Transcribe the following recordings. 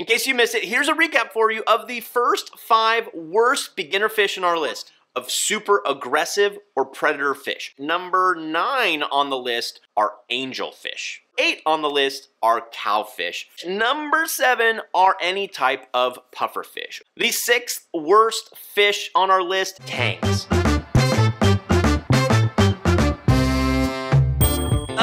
In case you missed it, here's a recap for you of the first five worst beginner fish in our list of super aggressive or predator fish. Number nine on the list are angelfish. Eight on the list are cowfish. Number seven are any type of pufferfish. The sixth worst fish on our list, tangs.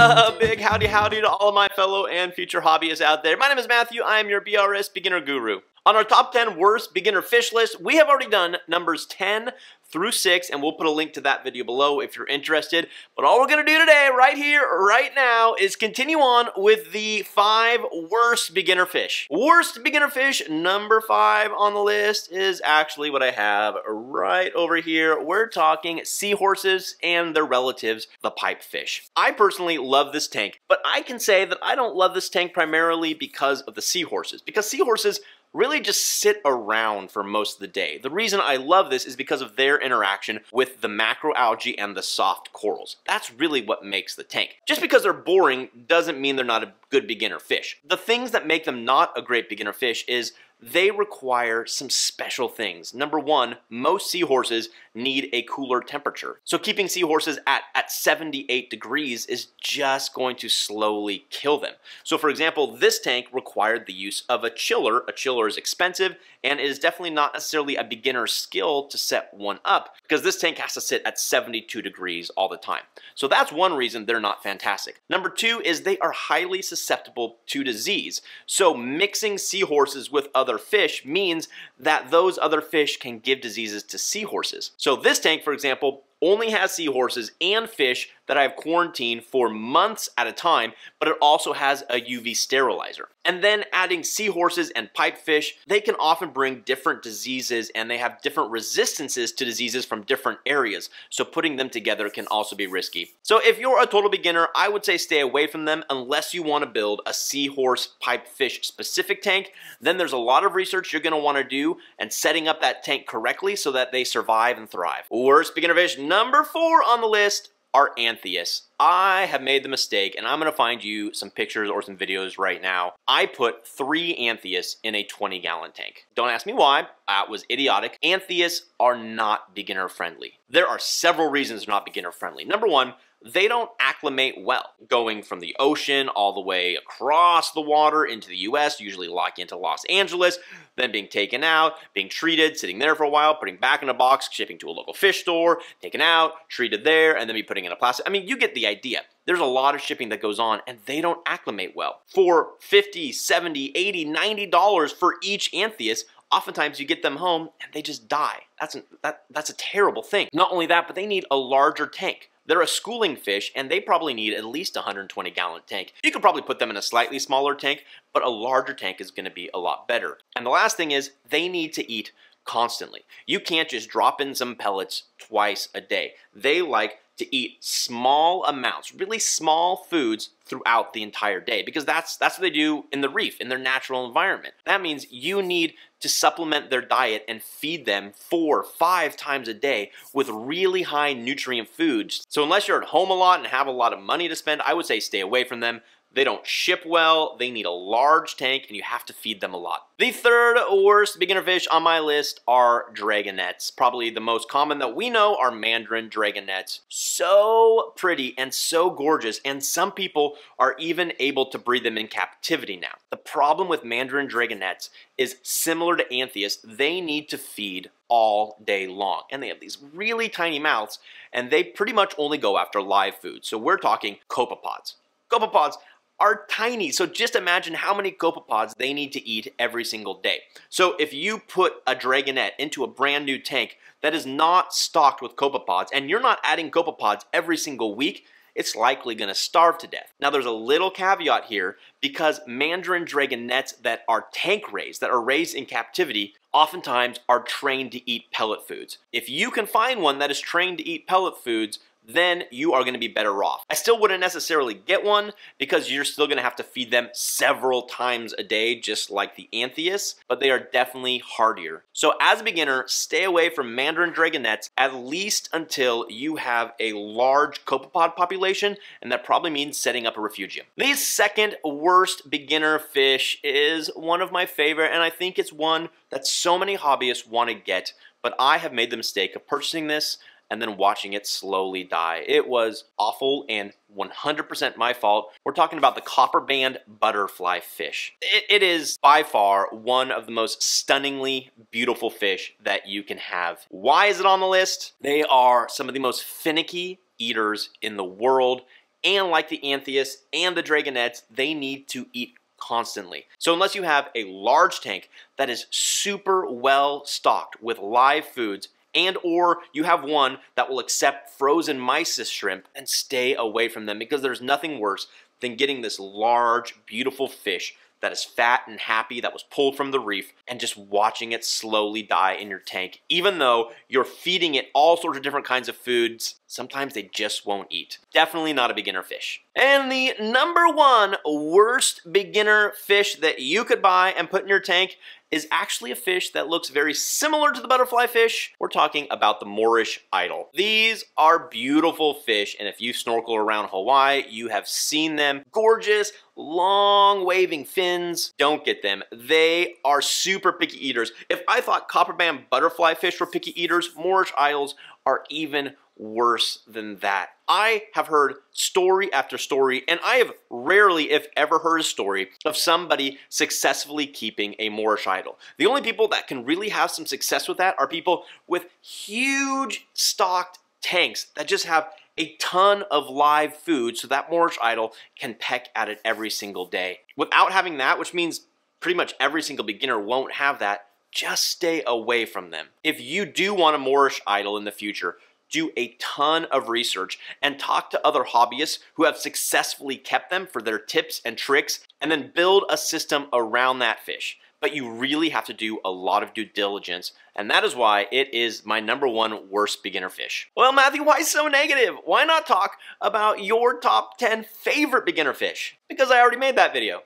A big howdy howdy to all of my fellow and future hobbyists out there. My name is Matthew. I am your BRS beginner guru. On our top 10 worst beginner fish list, we have already done numbers 10 through 6, and we'll put a link to that video below if you're interested. But all we're going to do today, right here, right now, is continue on with the 5 worst beginner fish. Worst beginner fish, number 5 on the list, is actually what I have right over here. We're talking seahorses and their relatives, the pipefish. I personally love this tank, but I can say that I don't love this tank primarily because of the seahorses. Because seahorses really just sit around for most of the day. The reason I love this is because of their interaction with the macroalgae and the soft corals. That's really what makes the tank. Just because they're boring doesn't mean they're not a good beginner fish. The things that make them not a great beginner fish is they require some special things. Number one, most seahorses need a cooler temperature. So keeping seahorses at, at 78 degrees is just going to slowly kill them. So for example, this tank required the use of a chiller. A chiller is expensive and it is definitely not necessarily a beginner skill to set one up because this tank has to sit at 72 degrees all the time. So that's one reason they're not fantastic. Number two is they are highly susceptible to disease. So mixing seahorses with other fish means that those other fish can give diseases to seahorses. So this tank, for example, only has seahorses and fish that I have quarantined for months at a time, but it also has a UV sterilizer. And then adding seahorses and pipefish, they can often bring different diseases and they have different resistances to diseases from different areas. So putting them together can also be risky. So if you're a total beginner, I would say stay away from them unless you want to build a seahorse pipefish specific tank. Then there's a lot of research you're going to want to do and setting up that tank correctly so that they survive and thrive. Worst beginner fish number four on the list are Anthias. I have made the mistake, and I'm going to find you some pictures or some videos right now. I put three Anthias in a 20 gallon tank. Don't ask me why, that was idiotic. Anthias are not beginner friendly. There are several reasons they're not beginner friendly. Number one, they don't acclimate well. Going from the ocean all the way across the water into the US, usually lock into Los Angeles, then being taken out, being treated, sitting there for a while, putting back in a box, shipping to a local fish store, taken out, treated there, and then be putting in a plastic. I mean, you get the idea. There's a lot of shipping that goes on and they don't acclimate well. For 50, 70, 80, 90 dollars for each Anthias, oftentimes you get them home and they just die. That's, an, that, that's a terrible thing. Not only that, but they need a larger tank. They're a schooling fish and they probably need at least a 120 gallon tank. You could probably put them in a slightly smaller tank, but a larger tank is gonna be a lot better. And the last thing is they need to eat constantly. You can't just drop in some pellets twice a day. They like to eat small amounts, really small foods throughout the entire day because that's that's what they do in the reef in their natural environment. That means you need to supplement their diet and feed them four, five times a day with really high nutrient foods. So unless you're at home a lot and have a lot of money to spend, I would say stay away from them. They don't ship well, they need a large tank, and you have to feed them a lot. The third worst beginner fish on my list are dragonets. Probably the most common that we know are mandarin dragonets. So pretty and so gorgeous, and some people are even able to breed them in captivity now. The problem with mandarin dragonets is similar to anthias, they need to feed all day long. And they have these really tiny mouths, and they pretty much only go after live food. So we're talking copepods. Copepods are tiny. So just imagine how many copepods they need to eat every single day. So if you put a dragonet into a brand new tank that is not stocked with copepods and you're not adding copepods every single week, it's likely going to starve to death. Now there's a little caveat here because mandarin dragonets that are tank raised, that are raised in captivity, oftentimes are trained to eat pellet foods. If you can find one that is trained to eat pellet foods, then you are going to be better off. I still wouldn't necessarily get one because you're still going to have to feed them several times a day, just like the Anthias, but they are definitely hardier. So as a beginner, stay away from Mandarin dragonets at least until you have a large copepod population, and that probably means setting up a refugium. The second worst beginner fish is one of my favorite, and I think it's one that so many hobbyists want to get, but I have made the mistake of purchasing this and then watching it slowly die. It was awful and 100% my fault. We're talking about the copper band butterfly fish. It, it is by far one of the most stunningly beautiful fish that you can have. Why is it on the list? They are some of the most finicky eaters in the world and like the Anthias and the Dragonets, they need to eat constantly. So unless you have a large tank that is super well stocked with live foods, and or you have one that will accept frozen mysis shrimp and stay away from them because there's nothing worse than getting this large, beautiful fish that is fat and happy that was pulled from the reef and just watching it slowly die in your tank. Even though you're feeding it all sorts of different kinds of foods, sometimes they just won't eat. Definitely not a beginner fish. And the number one worst beginner fish that you could buy and put in your tank is actually a fish that looks very similar to the butterfly fish. We're talking about the Moorish idol. These are beautiful fish, and if you snorkel around Hawaii, you have seen them. Gorgeous, long waving fins. Don't get them. They are super picky eaters. If I thought copperband butterfly fish were picky eaters, Moorish idols are even worse than that. I have heard story after story, and I have rarely, if ever, heard a story of somebody successfully keeping a Moorish idol. The only people that can really have some success with that are people with huge stocked tanks that just have a ton of live food so that Moorish idol can peck at it every single day. Without having that, which means pretty much every single beginner won't have that, just stay away from them. If you do want a Moorish idol in the future, do a ton of research and talk to other hobbyists who have successfully kept them for their tips and tricks and then build a system around that fish. But you really have to do a lot of due diligence, and that is why it is my number one worst beginner fish. Well, Matthew, why so negative? Why not talk about your top 10 favorite beginner fish? Because I already made that video.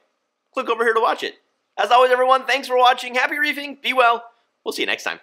Click over here to watch it. As always, everyone, thanks for watching. Happy reefing. Be well. We'll see you next time.